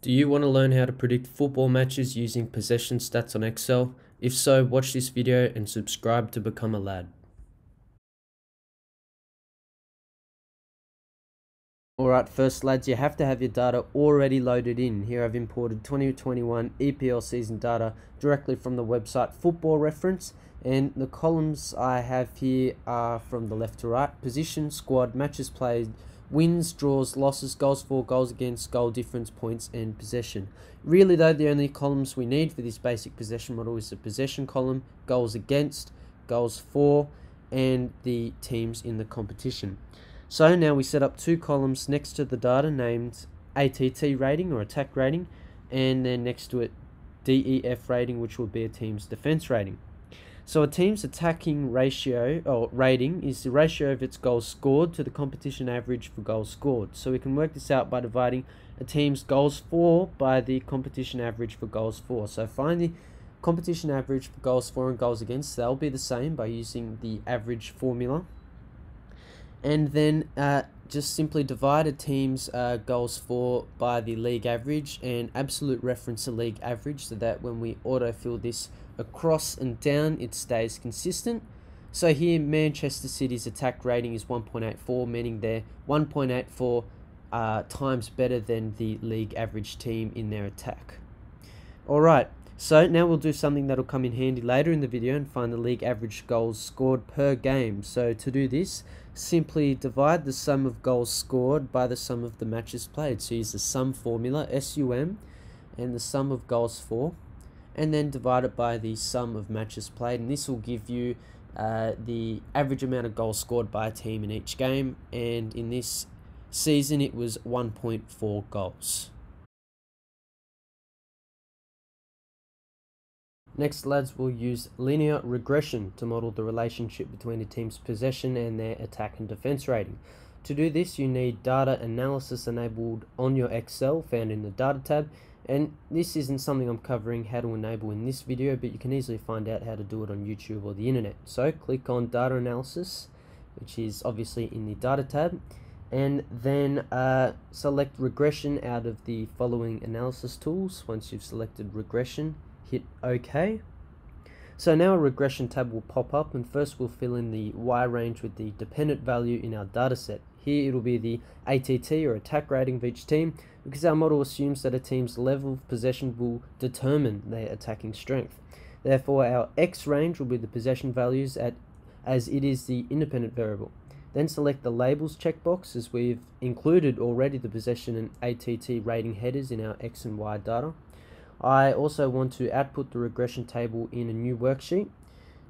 Do you want to learn how to predict football matches using possession stats on Excel? If so, watch this video and subscribe to become a lad. Alright, first lads, you have to have your data already loaded in. Here I've imported 2021 EPL season data directly from the website Football Reference. And the columns I have here are from the left to right. Position, squad, matches played, wins, draws, losses, goals for, goals against, goal difference, points, and possession. Really, though, the only columns we need for this basic possession model is the possession column, goals against, goals for, and the teams in the competition. So now we set up two columns next to the data named ATT rating or attack rating, and then next to it DEF rating, which will be a team's defense rating. So a team's attacking ratio or rating is the ratio of its goals scored to the competition average for goals scored. So we can work this out by dividing a team's goals for by the competition average for goals for. So find the competition average for goals for and goals against. They'll be the same by using the average formula. And then uh, just simply divide a team's uh, goals for by the league average and absolute reference to league average so that when we autofill this across and down it stays consistent. So here Manchester City's attack rating is 1.84 meaning they're 1.84 uh, times better than the league average team in their attack. Alright, so now we'll do something that'll come in handy later in the video and find the league average goals scored per game. So to do this, simply divide the sum of goals scored by the sum of the matches played. So use the sum formula, SUM, and the sum of goals for, and then divide it by the sum of matches played. And this will give you uh, the average amount of goals scored by a team in each game. And in this season, it was 1.4 goals. Next, lads, we'll use linear regression to model the relationship between a team's possession and their attack and defense rating. To do this, you need data analysis enabled on your Excel found in the data tab. And this isn't something I'm covering how to enable in this video, but you can easily find out how to do it on YouTube or the internet. So click on data analysis, which is obviously in the data tab, and then uh, select regression out of the following analysis tools. Once you've selected regression, hit OK. So now a regression tab will pop up and first we'll fill in the Y range with the dependent value in our dataset. Here it'll be the ATT or attack rating of each team because our model assumes that a team's level of possession will determine their attacking strength. Therefore our X range will be the possession values at as it is the independent variable. Then select the labels checkbox as we've included already the possession and ATT rating headers in our X and Y data. I also want to output the regression table in a new worksheet.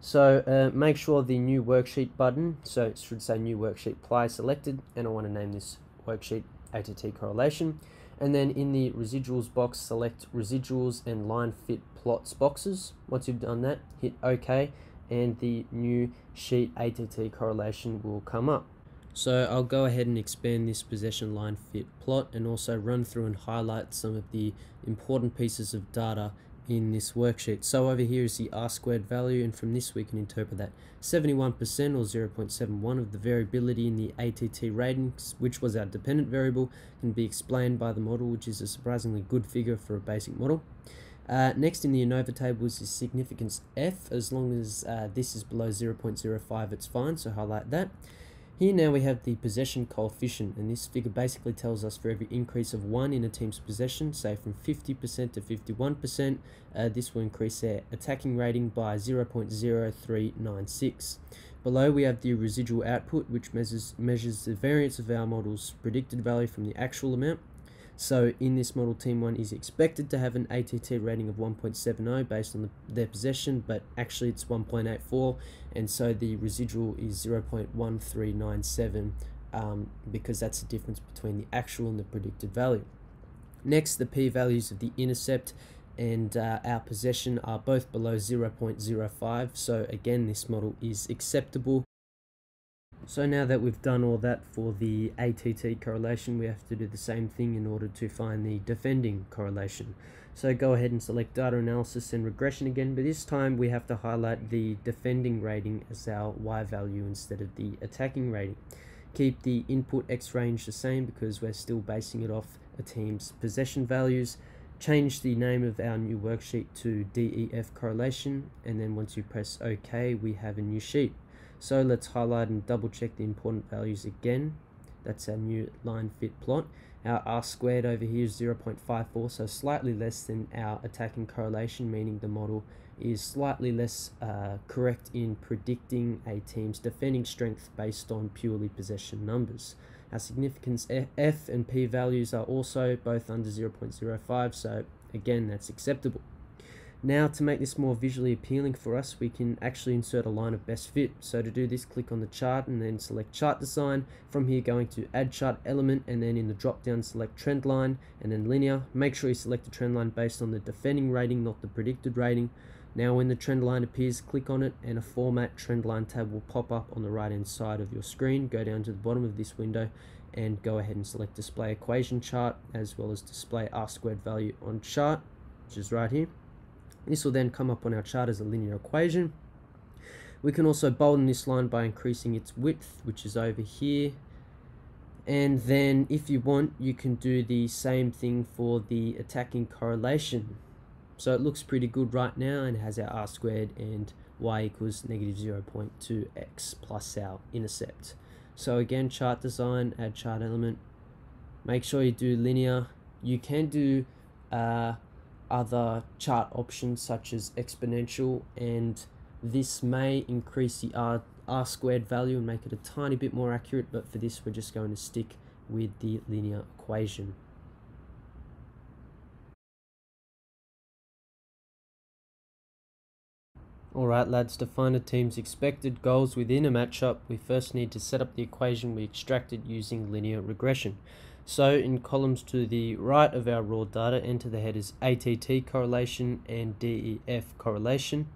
So uh, make sure the new worksheet button, so it should say new worksheet apply selected, and I want to name this worksheet ATT correlation. And then in the residuals box, select residuals and line fit plots boxes. Once you've done that, hit OK, and the new sheet ATT correlation will come up. So I'll go ahead and expand this possession line fit plot and also run through and highlight some of the important pieces of data in this worksheet. So over here is the R squared value and from this we can interpret that 71% or 0.71 of the variability in the ATT ratings, which was our dependent variable, can be explained by the model, which is a surprisingly good figure for a basic model. Uh, next in the ANOVA table is the significance F. As long as uh, this is below 0.05 it's fine, so highlight that. Here now we have the possession coefficient, and this figure basically tells us for every increase of 1 in a team's possession, say from 50% to 51%, uh, this will increase their attacking rating by 0.0396. Below we have the residual output, which measures, measures the variance of our model's predicted value from the actual amount. So in this model, Team 1 is expected to have an ATT rating of 1.70 based on the, their possession, but actually it's 1.84, and so the residual is 0.1397 um, because that's the difference between the actual and the predicted value. Next, the p-values of the intercept and uh, our possession are both below 0.05, so again this model is acceptable so now that we've done all that for the ATT correlation, we have to do the same thing in order to find the defending correlation. So go ahead and select data analysis and regression again, but this time we have to highlight the defending rating as our Y value instead of the attacking rating. keep the input X range the same because we're still basing it off a team's possession values. Change the name of our new worksheet to DEF correlation and then once you press OK we have a new sheet. So let's highlight and double check the important values again. That's our new line fit plot. Our R squared over here is 0.54, so slightly less than our attacking correlation, meaning the model is slightly less uh, correct in predicting a team's defending strength based on purely possession numbers. Our significance F and P values are also both under 0.05, so again, that's acceptable. Now to make this more visually appealing for us, we can actually insert a line of best fit. So to do this, click on the chart and then select chart design. From here, going to add chart element and then in the drop down, select trend line and then linear. Make sure you select the trend line based on the defending rating, not the predicted rating. Now when the trend line appears, click on it and a format trend line tab will pop up on the right hand side of your screen. Go down to the bottom of this window and go ahead and select display equation chart as well as display R squared value on chart, which is right here. This will then come up on our chart as a linear equation. We can also bolden this line by increasing its width, which is over here. And then if you want, you can do the same thing for the attacking correlation. So it looks pretty good right now and has our r squared and y equals negative 0.2x plus our intercept. So again, chart design, add chart element. Make sure you do linear. You can do uh, other chart options such as exponential and this may increase the R, R squared value and make it a tiny bit more accurate but for this we're just going to stick with the linear equation. Alright lads, to find a team's expected goals within a matchup, we first need to set up the equation we extracted using linear regression. So in columns to the right of our raw data, enter the headers ATT correlation and DEF correlation.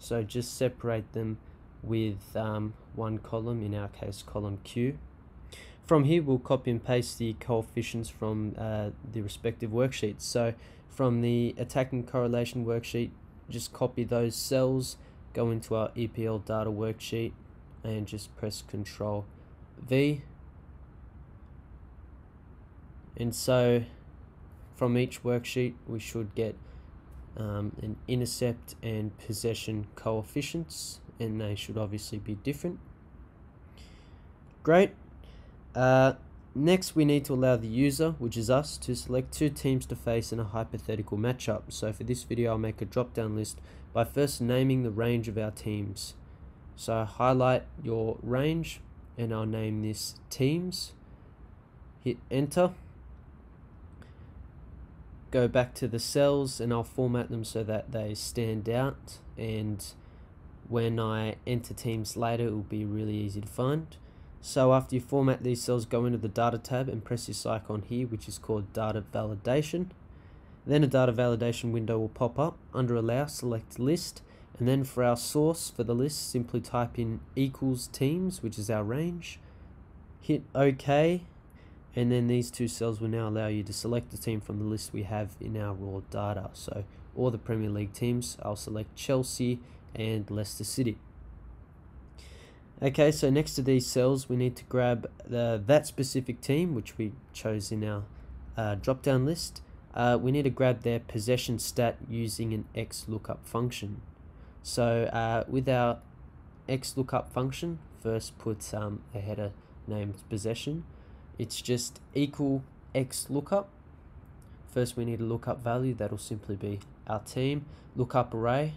So just separate them with um, one column, in our case column Q. From here we'll copy and paste the coefficients from uh, the respective worksheets. So from the attacking correlation worksheet, just copy those cells, go into our EPL data worksheet and just press Control V. And so from each worksheet we should get um, an intercept and possession coefficients and they should obviously be different. Great. Uh, next we need to allow the user, which is us, to select two teams to face in a hypothetical matchup. So for this video I'll make a drop down list by first naming the range of our teams. So highlight your range and I'll name this teams. Hit enter. Go back to the cells and I'll format them so that they stand out and when I enter teams later it will be really easy to find. So after you format these cells go into the data tab and press this icon here which is called data validation. Then a data validation window will pop up. Under allow select list and then for our source for the list, simply type in equals teams, which is our range. Hit OK. And then these two cells will now allow you to select the team from the list we have in our raw data. So all the Premier League teams, I'll select Chelsea and Leicester City. Okay, so next to these cells, we need to grab the, that specific team, which we chose in our uh, drop-down list. Uh, we need to grab their possession stat using an XLOOKUP function. So uh, with our XLOOKUP function, first put um, a header named possession. It's just equal XLOOKUP. First we need a lookup value, that'll simply be our team. Lookup array,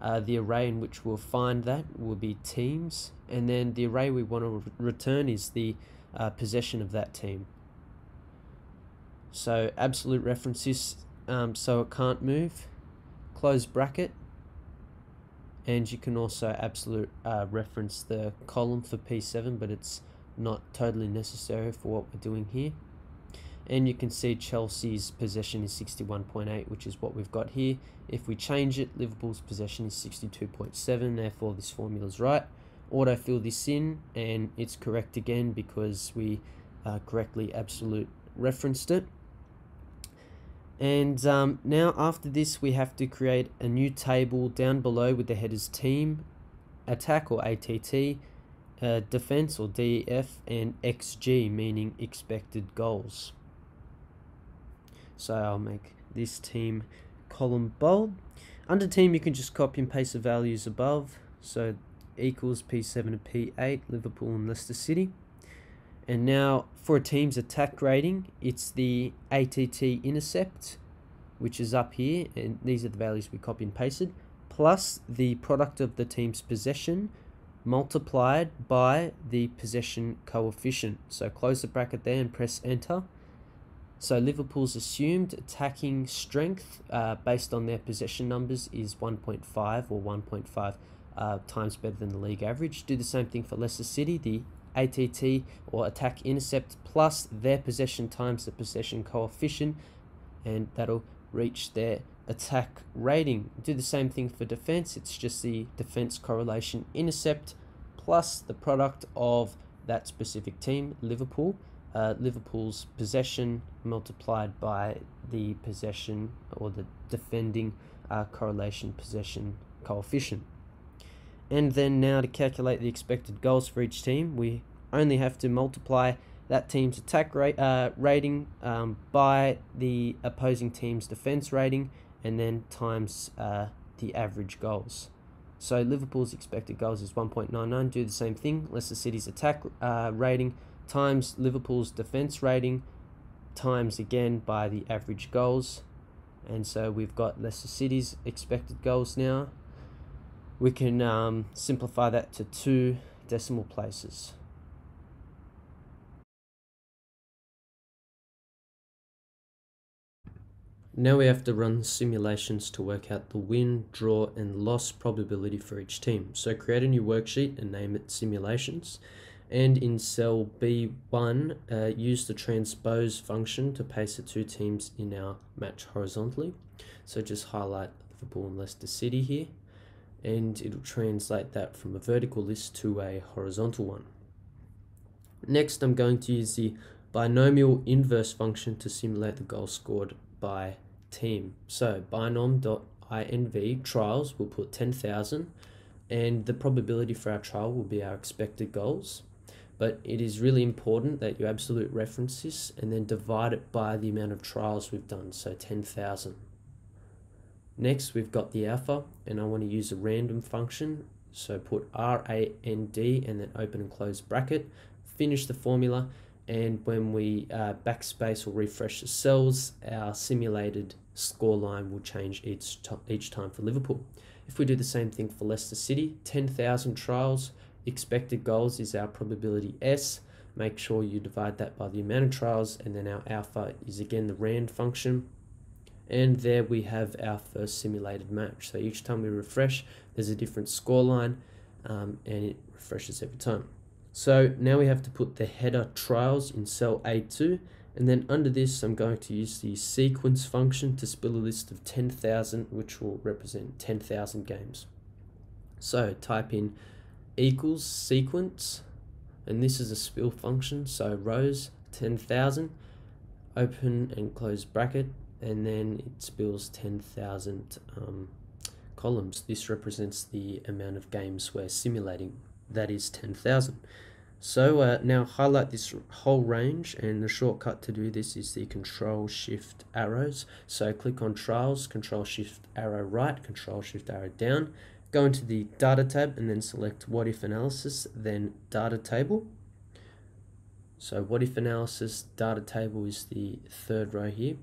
uh, the array in which we'll find that will be teams. And then the array we want to re return is the uh, possession of that team. So absolute references, um, so it can't move. Close bracket, and you can also absolute uh, reference the column for P7 but it's not totally necessary for what we're doing here. And you can see Chelsea's possession is 61.8 which is what we've got here. If we change it Liverpool's possession is 62.7 therefore this formula is right. Auto fill this in and it's correct again because we uh, correctly absolute referenced it and um, now after this we have to create a new table down below with the headers team attack or ATT, uh, defense or DEF, and XG, meaning expected goals. So I'll make this team column bold. Under team, you can just copy and paste the values above. So equals P7 and P8, Liverpool and Leicester City. And now for a team's attack rating, it's the ATT intercept, which is up here, and these are the values we copy and pasted, plus the product of the team's possession multiplied by the possession coefficient. So close the bracket there and press enter. So Liverpool's assumed attacking strength uh, based on their possession numbers is 1.5 or 1.5 uh, times better than the league average. Do the same thing for Leicester City. The ATT or attack intercept plus their possession times the possession coefficient, and that'll reach their attack rating. Do the same thing for defense. It's just the defense correlation intercept plus the product of that specific team, Liverpool. Uh, Liverpool's possession multiplied by the possession or the defending uh, correlation possession coefficient. And then now to calculate the expected goals for each team, we only have to multiply that team's attack rate, uh, rating um, by the opposing team's defense rating and then times uh, the average goals. So Liverpool's expected goals is 1.99. Do the same thing. Leicester City's attack uh, rating times Liverpool's defense rating times again by the average goals. And so we've got Leicester City's expected goals now we can um, simplify that to two decimal places. Now we have to run simulations to work out the win, draw and loss probability for each team. So create a new worksheet and name it simulations. And in cell B1, uh, use the transpose function to paste the two teams in our match horizontally. So just highlight Liverpool and Leicester City here and it'll translate that from a vertical list to a horizontal one. Next, I'm going to use the binomial inverse function to simulate the goal scored by team. So binom.inv trials will put 10,000 and the probability for our trial will be our expected goals. But it is really important that you absolute reference this and then divide it by the amount of trials we've done, so 10,000. Next, we've got the alpha, and I want to use a random function. So put RAND and then open and close bracket, finish the formula, and when we uh, backspace or refresh the cells, our simulated score line will change each, each time for Liverpool. If we do the same thing for Leicester City, 10,000 trials, expected goals is our probability S. Make sure you divide that by the amount of trials, and then our alpha is again the RAND function and there we have our first simulated match. So each time we refresh, there's a different score line um, and it refreshes every time. So now we have to put the header trials in cell A2 and then under this I'm going to use the sequence function to spill a list of 10,000 which will represent 10,000 games. So type in equals sequence and this is a spill function so rows 10,000 open and close bracket and then it spills 10,000 um, columns. This represents the amount of games we're simulating, that is 10,000. So uh, now highlight this whole range and the shortcut to do this is the control shift arrows. So click on trials, control shift arrow right, control shift arrow down, go into the data tab and then select what if analysis, then data table. So what if analysis data table is the third row here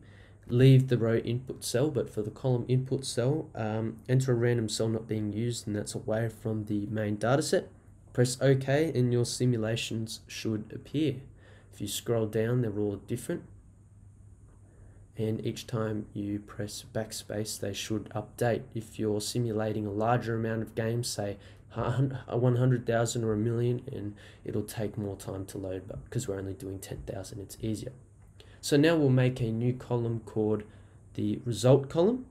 leave the row input cell, but for the column input cell, um, enter a random cell not being used, and that's away from the main dataset. Press OK, and your simulations should appear. If you scroll down, they're all different. And each time you press backspace, they should update. If you're simulating a larger amount of games, say 100,000 or a million, and it'll take more time to load, but because we're only doing 10,000, it's easier. So now we'll make a new column called the result column.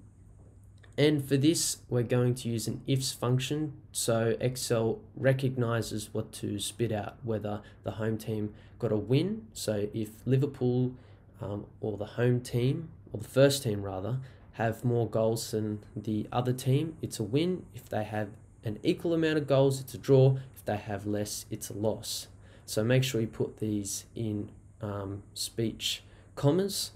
And for this, we're going to use an ifs function. So Excel recognizes what to spit out, whether the home team got a win. So if Liverpool um, or the home team, or the first team rather, have more goals than the other team, it's a win. If they have an equal amount of goals, it's a draw. If they have less, it's a loss. So make sure you put these in um, speech commas.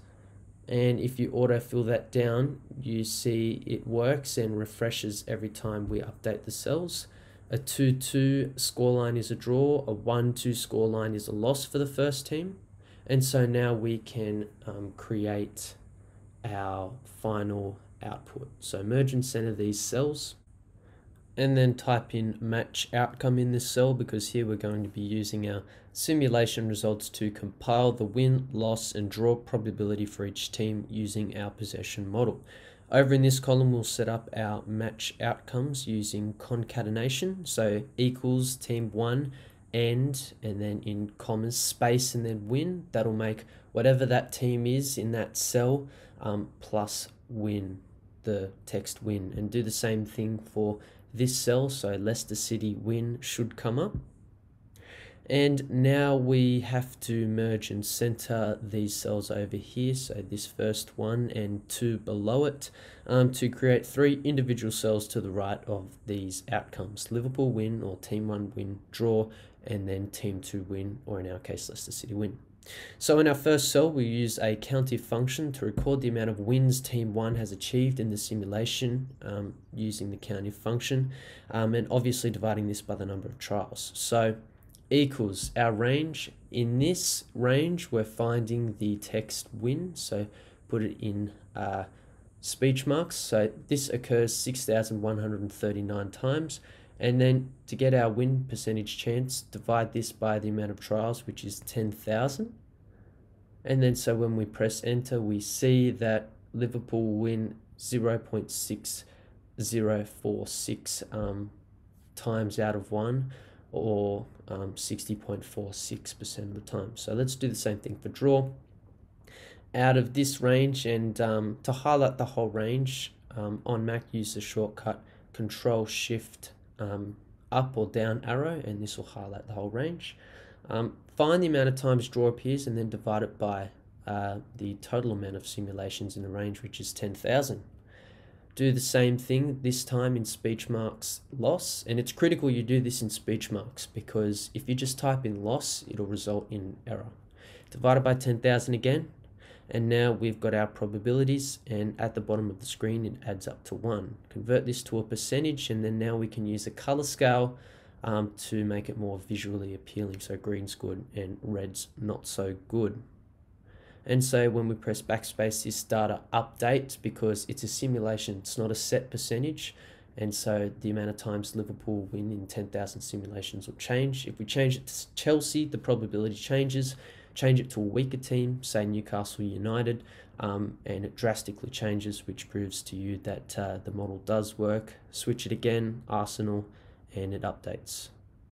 And if you autofill that down, you see it works and refreshes every time we update the cells. A 2 2 scoreline is a draw, a 1 2 scoreline is a loss for the first team. And so now we can um, create our final output. So merge and center these cells and then type in match outcome in this cell because here we're going to be using our simulation results to compile the win, loss and draw probability for each team using our possession model. Over in this column we'll set up our match outcomes using concatenation, so equals team 1 and and then in commas space and then win. That'll make whatever that team is in that cell um, plus win, the text win. And do the same thing for this cell, so Leicester City win should come up. And now we have to merge and center these cells over here, so this first one and two below it, um, to create three individual cells to the right of these outcomes. Liverpool win or team one win, draw, and then team two win, or in our case, Leicester City win. So in our first cell, we use a countif function to record the amount of wins team 1 has achieved in the simulation um, using the countif function, um, and obviously dividing this by the number of trials. So equals our range. In this range, we're finding the text win, so put it in uh, speech marks. So this occurs 6,139 times. And then to get our win percentage chance, divide this by the amount of trials, which is 10,000. And then so when we press enter, we see that Liverpool win 0.6046 um, times out of one or um, 60.46% of the time. So let's do the same thing for draw. Out of this range and um, to highlight the whole range um, on Mac use the shortcut Control Shift um, up or down arrow and this will highlight the whole range. Um, find the amount of times draw appears and then divide it by uh, the total amount of simulations in the range which is 10,000. Do the same thing this time in speech marks loss and it's critical you do this in speech marks because if you just type in loss it'll result in error. Divided by 10,000 again and now we've got our probabilities and at the bottom of the screen it adds up to 1. Convert this to a percentage and then now we can use a color scale um, to make it more visually appealing. So green's good and red's not so good. And so when we press backspace, this data updates because it's a simulation, it's not a set percentage. And so the amount of times Liverpool win in 10,000 simulations will change. If we change it to Chelsea, the probability changes change it to a weaker team, say Newcastle United, um, and it drastically changes, which proves to you that uh, the model does work. Switch it again, Arsenal, and it updates.